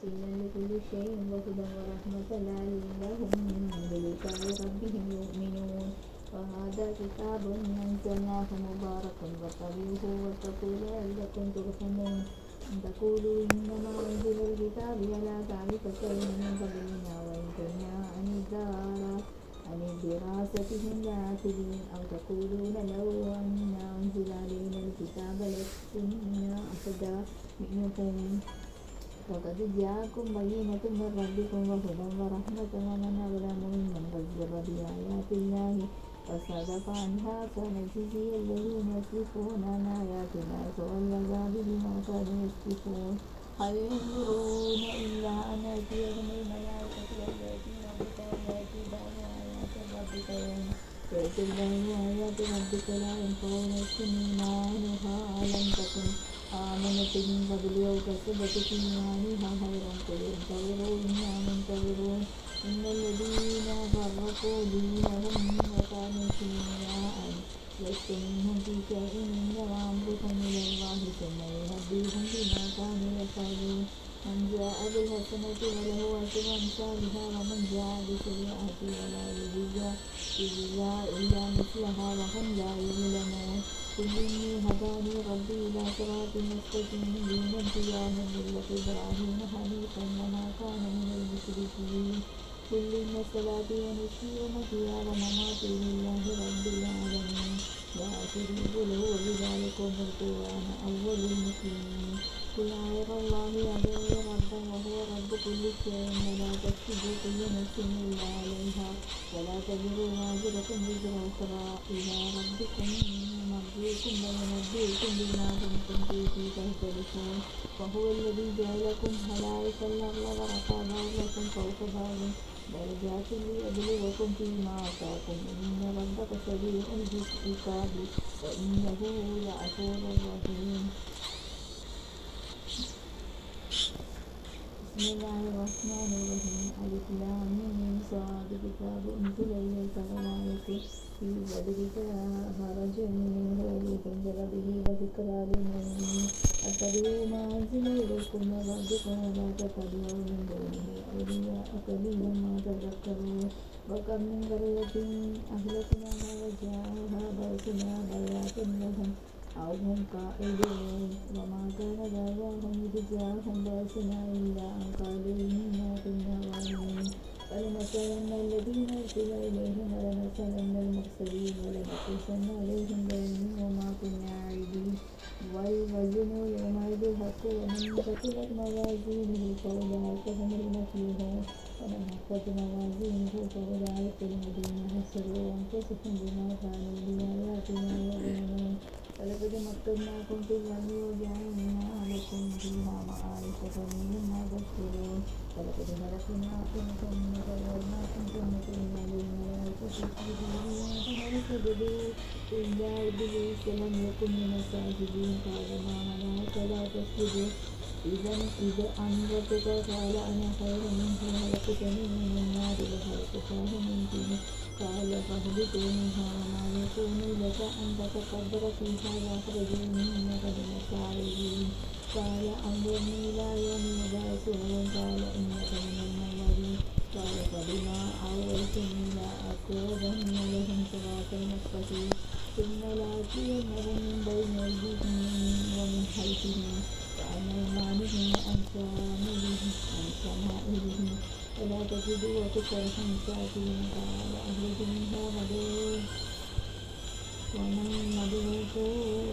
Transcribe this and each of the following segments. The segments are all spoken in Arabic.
تفصيلا لكل شيء وهدى ورحمة لعلهم بلقاء ربهم يؤمنون. وهذا كتاب أنزلناه مبارك فاتبعوه واتقوا لعلكم ترحمون. أن تقولوا إنما أنزل الكتاب على طائفتين من قبلنا وإن كنا عن الدار عن دراستهم لعاقلين أو تقولون لو أن أنزل علينا الكتاب لكنا أهدى منهم وقد جاءكم بينة من ربكم وهدى ورحمة ومن أظلم ممن كذب بآيات الله وصدف عنها سنجزي الذين يصدفون عن آياتنا سوء العذاب بما كانوا يصدفون هل ينظرون إلا أن يأتيهم الملائكة والذين بعض آيات ربك الله آيات ربك لا ينفع نفس إيمانها لم تكن آمنت أو كسبت في إيمانها خيرا قل انتظروا إنا منتظرون إن الذين فرقوا دينهم وكانوا شيعا لست منهم في شيء إنما أمرهم إلى الله ثم ينبئهم بما كانوا يفعلون. من جاء بالحسنة وله عشر أمثالها ومن جاء بالسيئة ولا يجزى إلا مثلها وهم لا يظلمون. إني هداني ربي إلى صراط مستقيم. دينا قياما ملة إبراهيم حنيفا وما كان من المشركين قل إن صلاتي ونسكي ومحياي ومماتي لله رب العالمين لا شريك له وبذلك أمرت وأنا أول المسلمين قل غير الله أدعو ربا وهو رب كل شيء ولا تكسب كل نفس إلا عليها ولا تزر وازرة وزر أخرى. إلى ربكم مرجعكم وينبئكم بما كنتم فيه تختلفون. وهو الذي جعلكم خلائف الأرض ورفع بعضكم فوق بعض درجات ليبلوكم فيما آتاكم. إن ربك سريع العقاب وإنه لغفور رحيم. بسم الله الرحمن الرحيم ألف لام ميم صاد كتاب أنزل إليك فلا يكن في صدرك حرج منه لتنذر به وذكرى للمؤمنين اتبعوا ما أنزل إليكم من ربكم ولا تتبعوا من دونه أولياء قليلا ما تذكرون وكم من قرية أهلكناها وجاءها بأسنا بياتا لهم أو هم قائلون وما كان دعواهم إذ جاءهم بأسنا إلا أن قالوا إنا كنا ظالمين. فلنسألن الذين أرسل إليهم ولنسألن المرسلين ولنقصن عليهم بعلم وما كنا عايدين والوزن يومئذ الحق ومن ثقلت موازينه إذا إذا أنبتك قال أنا خير منه خلقتني من النار وخلقته من طين قال فاهبط منها وما يكون لك أن تتكبر فيها وأخرجني إنك من الصاغرين قال أنظرني إلى يوم يبعثون قال إنك من المنظرين قال فبما أغويتني لأقعدن لهم صراط المستقيم ثم لآتينهم من بين أيديهم ومن خلفهم وعن أيمانهم وعن شمائلهم عن شمائلهم ولا تجد أكثرهم شاكرين قال أهلك منها مدعو ومن مدعوته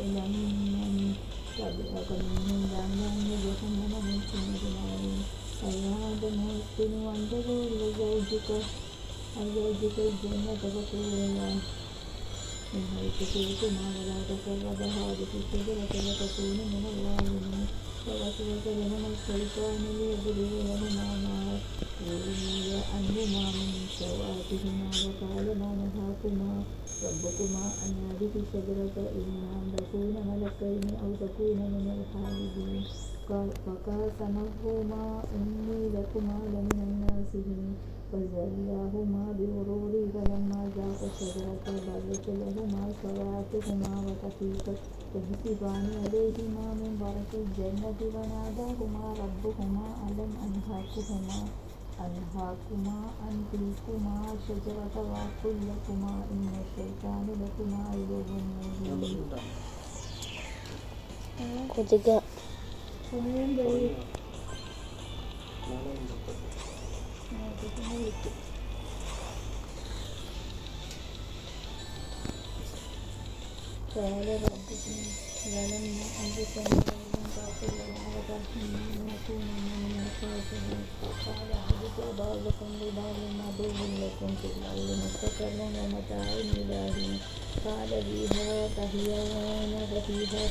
ಮಹಾರಾಜ ಸರ್ವದ ಹಾಗೂ ಶಿಷ್ಯ ಜನ ಸರ್ವ ಕಸೂನು ಮನೋಭಾವನೆ فوسوس لهما الشيطان ليبدو لهما ما ولي عنهما من سوآتهما وقال ما نهاكما ربكما عن هذه الشجرة إلا أن تكونا ملكين أو تكونا من الخالدين فقاسمهما إني لكما لمن الناصحين. فزلاهما بغرور فلما ذاقا الشجرة بدت لهما سواتهما وطفيقا يخصفان عليهما من ورق الجنة وناداهما ربهما ألم أنهاكما أنهاكما أن تلكما شجرة وأقل لكما إن الشيطان لكما عدو مبين. Nah, itu lucu. قال ربكم ظلمنا أنفسنا وإن تغفر لنا وترحمنا لنكونن من الخاسرين قال اهبطوا بعضكم لبعض عدو لكم في الأرض مستقر ومتاع إلى قال فيها تحيون ففيها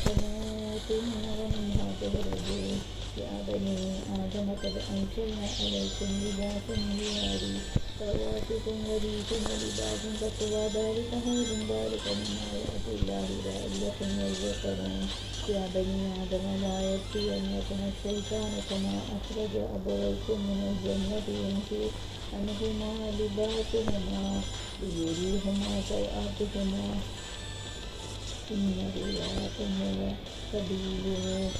تموتون ومنها تخرجون يا بني آدم قد أنزلنا عليكم لباسا يواري سواتكم وريح ولباس تقوى ذلك خير ذلك من آيات الله لعلكم يذكرون يا بني آدم لا يأتينكم الشيطان كما أخرج أبويكم من الجنة ينزع عنهما لباسهما ليريهما سوآتهما إنه يراكم هو قبيله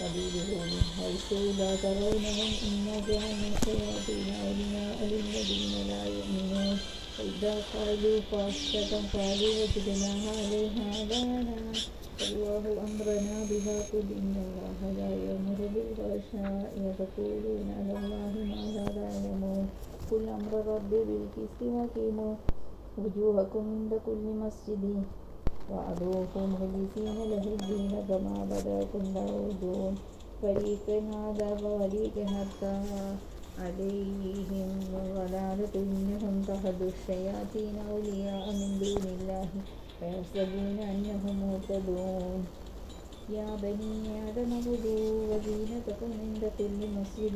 قبيله من حيث لا ترونهم إنا جعلنا الشياطين أولياء للذين لا يؤمنون وإذا قالوا فاحشة قالوا وجدناها عليها آباءنا والله أمرنا بها قل إن الله لا يأمر بالفحشاء وتقولون على الله ما لا تعلمون قل أمر ربي بالقسط وجوهكم عند كل مسجد وأدوه مخلصين له الدين كما بدأكم تعودون فريقا عذاب فريق حتى عليهم ضلالة إنهم اتخذوا الشياطين أولياء من دون الله ويحسبون أنهم مهتدون. يا بني آدم خذوا وزينتكم عند كل مسجد.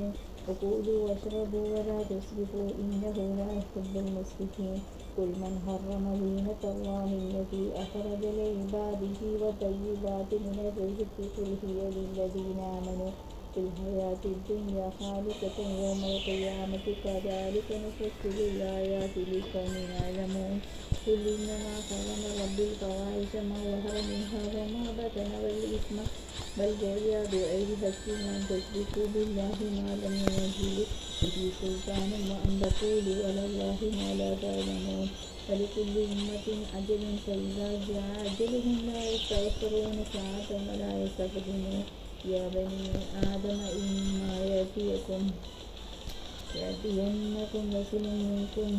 وكلوا واشربوا ولا تسرفوا إنه لا يحب المسرفين. قل من حرم زينة الله التي أخرج لعباده وطيبات من الرزق قل هي للذين آمنوا في الحياة الدنيا خالصة يوم القيامة كذلك نفصل الآيات لقوم يعلمون قل إنما حرم ربي الفواحش ما ظهر منها وما بطن والإثم والبغي بغير حق وأن تشركوا بالله ما لم ينزل به سلطانا وأن تقولوا على الله ما لا تعلمون. ولكل أمة أجل فإذا جاء أجلهم لا يستأخرون ساعة ولا يستقدمون. يا بني آدم إما يأتيكم يأتينكم رسول منكم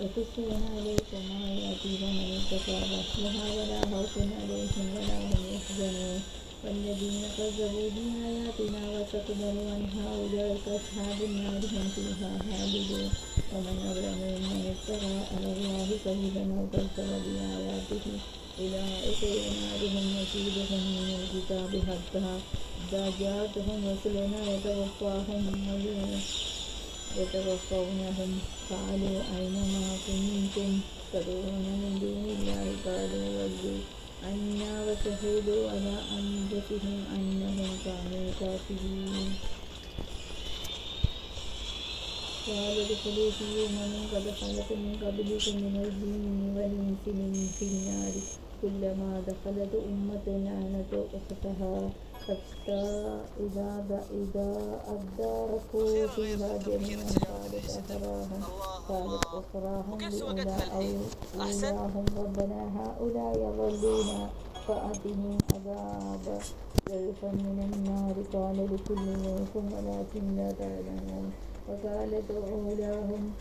يقصون عليكم آياتي فمن اتقى فأصلها ولا خوف عليهم ولا هم يحزنون. والذين كذبوا بآياتنا واستكبروا عنها أولئك أصحاب النار هم فيها خالدون ومن أظلم ممن افترى على الله كذبا أو كذب بآياته أولئك ينالهم نصيبهم من الكتاب حتى إذا جاءتهم رسلنا يتوفاهم يتوفونهم قالوا أين ما كنتم تدعون من دون الله قالوا ولوا عنا وشهدوا على أنفسهم أنهم كانوا كافرين قال ادخلوا في أمم قد خلت من قبلكم من الجن والإنس من في النار كلما دخلت أمة لعنت أختها حتى إذا إذا أداركوا فيها جميعا قالت أخراهم قالت أخراهم لأولى أو أولاهم ربنا. هؤلاء يضلونا فأتهم عذاب. ضيفا من النار قال لكل ضيف ولكن لا تعلمون وقالت أولاهم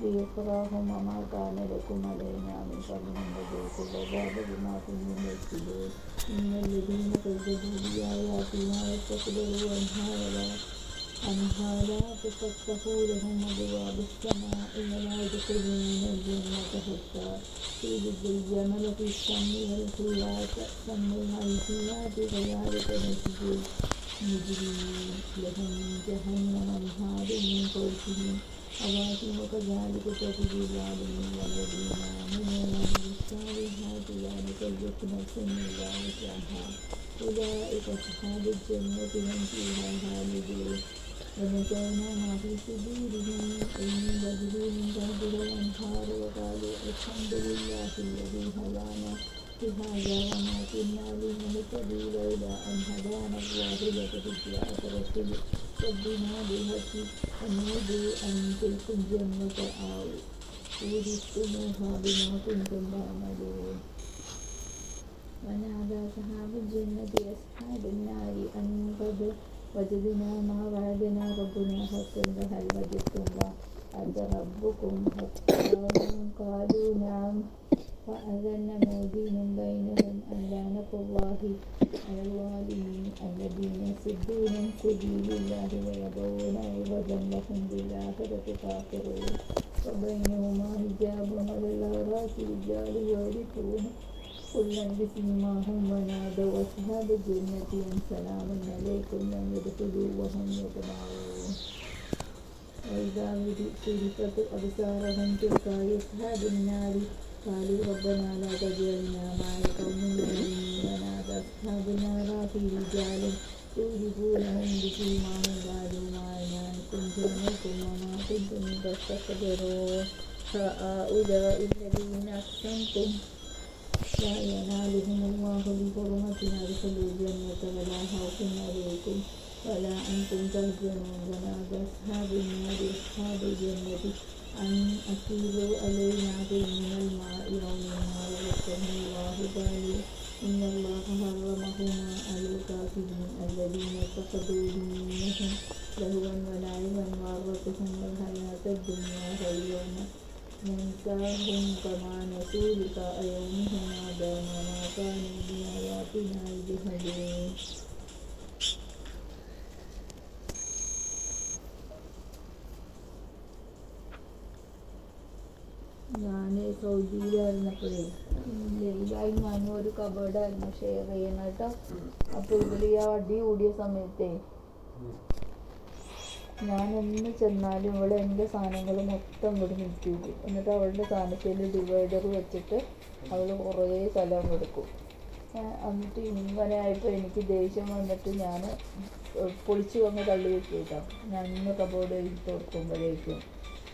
ليقراهم وما كان لكم علينا من فضل وذوقوا العذاب بما كنتم تكسبون إن الذين كذبوا بآياتنا واستكبروا عنها ولا عنها لا تفتحوا لهم أبواب السماء ولا يدخلون الجنة حتى يلج الجمل في السم والخياط سم الحيثيات كذلك نجزي المجرمين لهم جهنم أنهار من فوقهم أواتي وكذلك تجزي الظالمين والذين آمنوا وعملوا الصالحات لا نكلف نفسا إلا أولئك أصحاب الجنة هم فيها خالدون ونزعنا ما في صدورهم من بدر من بعده الأنهار وقالوا الحمد لله الذي هدانا لهذا وما كنا لنهتدي لولا أن هدانا الله لقد جاءت رسل ربنا بالحق أن يدعوا أن تلكم جنة أو أورثتموها بما كنتم تعملون ونادى أصحاب الجنة أصحاب النار أن قد وجدنا ما وعدنا ربنا حقا فهل وجدتم وعد ربكم حقا قالوا نعم فأذن مؤذن بينهم أن لعنة الله على الظالمين الذين يصدون عن سبيل الله ويبغون عوجا وهم بالآخرة كافرون وبينهما حجاب على الأراك رجال يعرفون كلا بسيماهم ونادوا أصحاب الجنة أن سلام عليكم لم يدخلوا وهم يطمعون وإذا صرفت أبصارهم تلقى أصحاب النار قالوا ربنا لا تجعلنا مع القوم الظالمين ونادى أصحاب النار في رجال يعرفونهم بسيماهم قالوا ما أيمانكم جنكم وما كنتم تستكبرون. هؤلاء الذين أقسمتم لا ينالهم الله بحرمتنا ادخلوا الجنة ولا خوف عليكم ولا أنتم تحزنون. ونادى أصحاب النار أصحاب الجنة أن أفيضوا علينا من الماء مما رزقنا الله قالوا إن الله حرمهما على الكافرين الذين اتخذوا دينهم. لهوا ولعبا وغرتهم الحياة الدنيا فاليوم ننساهم كما نسوا لقاء يومهم هذا وما كانوا بآياتنا يجحدون സൗദിയിലായിരുന്നപ്പോഴേ ലൈലായും ഞാനും ഒരു കബേർഡായിരുന്നു ഷെയർ ചെയ്യണം കേട്ടോ. അപ്പോൾ ഇവർ ഈ അടി കൂടിയ സമയത്തേ ഞാൻ എന്ന് ചെന്നാലും ഇവിടെ എന്റെ സാധനങ്ങൾ മൊത്തം ഇവിടെ നിർത്തിയിട്ടു എന്നിട്ട് അവളുടെ സാധനത്തിൽ ഡിവൈഡർ വെച്ചിട്ട് അവൾ കുറേ സ്ഥലം കൊടുക്കും എന്നിട്ട് ഇങ്ങനെ ആയപ്പോൾ എനിക്ക് ദേഷ്യം വന്നിട്ട് ഞാൻ പൊളിച്ചു വന്ന് തള്ളി വെച്ചേക്കാം ഞാൻ ഇന്ന് കബോർഡ് എടുത്ത് കൊടുക്കുമ്പോഴേക്കും.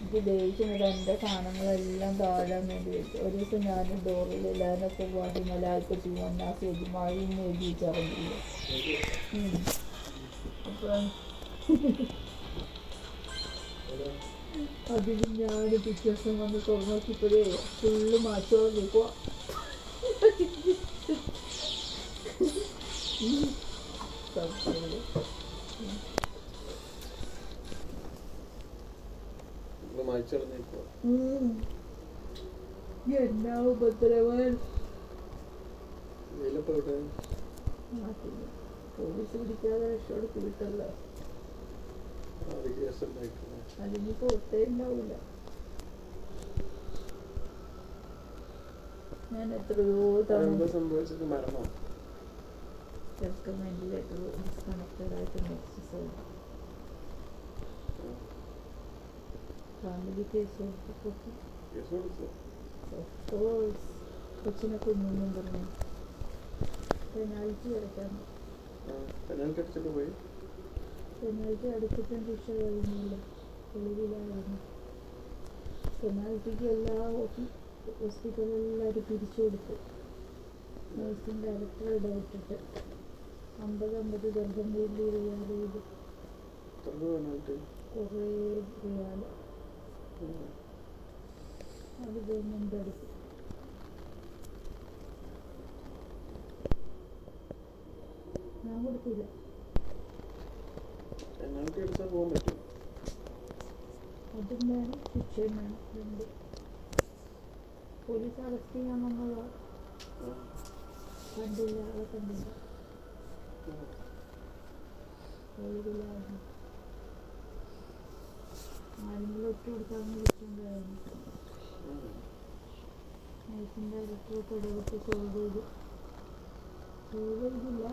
എനിക്ക് ദേഷ്യം എന്റെ സാധനങ്ങളെല്ലാം താഴാൻ വേണ്ടി വെച്ചു. ഒരു ദിവസം ഞാൻ ഡോറിൽ എല്ലാവരൊക്കെ പോകാതെ മലയാളത്തിൽ മണ്ണാസ് എഴുതി മഴയും എഴുതി വെച്ചിറങ്ങില്ല അപ്പം അതിന് ഞാൻ ദിവസം വന്ന് തുറന്നു നോക്കിയപ്പോഴേ ഫുള്ള് മാറ്റം നിൽക്കുക എന്നാ ഉപദ്രവൻ പോലീസ് പിടിക്കാതെ രക്ഷപ്പെടുത്തി വിട്ടല്ലോ അതിന് പുറത്തേ ഉണ്ടാവില്ല ഞാൻ എത്രയോ തവണ സംഭവിച്ചത് മരണോ ചെറുക്കൻ വെന്റിലേറ്റർ ഡിസ്കണക്റ്റഡ് ആയിട്ട് മരിച്ചു ഫാമിലിക്ക് കൊച്ചിനെ കൊന്നും പറഞ്ഞു പെനാൽറ്റി അടയ്ക്കാൻ പെനാൽറ്റി അടച്ചിട്ടും ശിക്ഷ കഴിഞ്ഞില്ല ഒളിവിലായിരുന്നു പെനാൽറ്റിക്ക് എല്ലാ ഹോസ്പിറ്റലെല്ലാവരും പിരിച്ചു കൊടുത്തു നേഴ്സിംഗ് ഡയറക്ടർ ഇടപെട്ടിട്ട് അമ്പത് അമ്പത് ഗർഭം വീട്ടിൽ ചെയ്യാതെ കുറേ ചെയ്യാതെ അത് ഗവൺമെന്റ് എടുത്തു ഞാൻ കൊടുത്തില്ല പെനാൽറ്റി അടിച്ചാൽ പോകാൻ പറ്റും അതും വേണം ശിക്ഷയും വേണം രണ്ട് പോലീസ് അറസ്റ്റ് ചെയ്യാൻ വന്നതാ കണ്ടില്ല ആളെ കണ്ടില്ല ഒളിവിലായിരുന്നു നൈസിന്റെ അകത്ത് കടുകൊക്കെ സോൾവ് ചെയ്ത്. സോൾവ് ചെയ്തില്ല.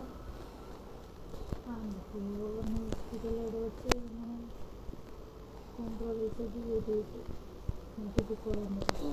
ഹോസ്പിറ്റലിവിടെ വെച്ച് ഇങ്ങനെ കോംപ്രമൈസൊക്കെ ചെയ്തിട്ട് എനിക്കിപ്പോൾ പോകാൻ പറ്റില്ല.